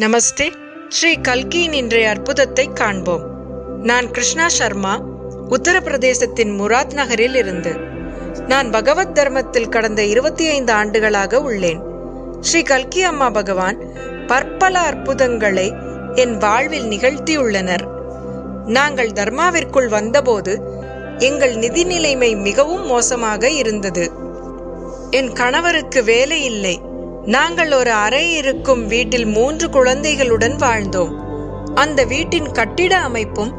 நமஸ்தே. ஸ்ரீ கல்கியின் இன்றைய அற்புதத்தை காண்போம். நான் கிருஷ்ணா சர்மா உத்தரப்பிரதேசத்தின் முராத் நகரில் இருந்து. நான் பகவத் தர்மத்தில் கடந்த இருபத்தி ஐந்து ஆண்டுகளாக உள்ளேன். ஸ்ரீ கல்கி அம்மா பகவான் பற்பல அற்புதங்களை என் வாழ்வில் நிகழ்த்தியுள்ளனர். நாங்கள் தர்மாவிற்குள் வந்தபோது எங்கள் நிதி நிலைமை மிகவும் மோசமாக இருந்தது. என் கணவருக்கு வேலை இல்லை. நாங்கள் ஒரு அறை இருக்கும் வீட்டில் மூன்று குழந்தைகளுடன் வாழ்ந்தோம். அந்த வீட்டின் கட்டிட அமைப்பும்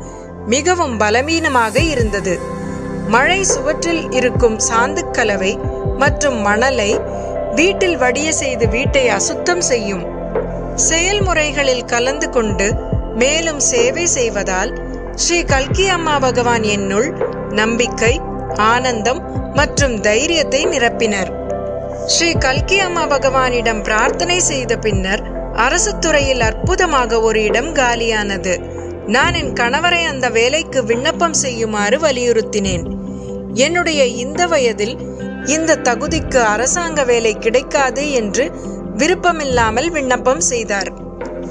மிகவும் பலவீனமாக இருந்தது. மழை சுவற்றில் இருக்கும் சாந்துக்கலவை மற்றும் மணலை வீட்டில் வடிய செய்து வீட்டை அசுத்தம் செய்யும். செயல்முறைகளில் கலந்து கொண்டு மேலும் சேவை செய்வதால் ஸ்ரீ கல்கி அம்மா பகவான் என்னுள் நம்பிக்கை ஆனந்தம் மற்றும் தைரியத்தை நிரப்பினர். ஸ்ரீ கல்கி அம்மா பகவானிடம் பிரார்த்தனை செய்த பின்னர் அரசு துறையில் அற்புதமாக ஒரு இடம் காலியானது. நான் என் கணவரை அந்த வேலைக்கு விண்ணப்பம் செய்யுமாறு வலியுறுத்தினேன். என்னுடைய இந்த வயதில் இந்த தகுதிக்கு அரசாங்க வேலை கிடைக்காது என்று விருப்பமில்லாமல் விண்ணப்பம் செய்தார்.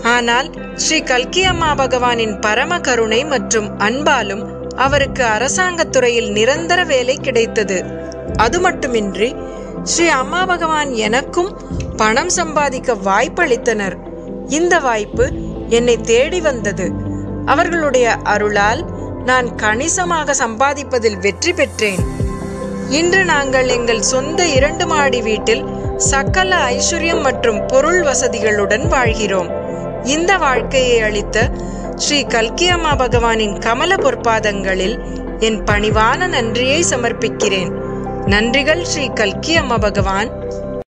ஆனால் ஸ்ரீ கல்கி அம்மா பகவானின் பரம கருணை மற்றும் அன்பாலும் அவருக்கு அரசாங்கத் துறையில் நிரந்தர வேலை கிடைத்தது. அது மட்டுமின்றி ஸ்ரீ அம்மா பகவான் எனக்கும் பணம் சம்பாதிக்க வாய்ப்பளித்தனர். இந்த வாய்ப்பு என்னை தேடி வந்தது. அவர்களுடைய அருளால் நான் கணிசமாக சம்பாதிப்பதில் வெற்றி பெற்றேன். இன்று நாங்கள் எங்கள் சொந்த இரண்டு மாடி வீட்டில் சகல ஐஸ்வர்யம் மற்றும் பொருள் வசதிகளுடன் வாழ்கிறோம். இந்த வாழ்க்கையை அளித்த ஸ்ரீ கல்கி அம்மா பகவானின் கமல பொற்பாதங்களில் என் பணிவான நன்றியை சமர்ப்பிக்கிறேன். நன்றிகள் ஸ்ரீ கல்கி அம்மா பகவான்.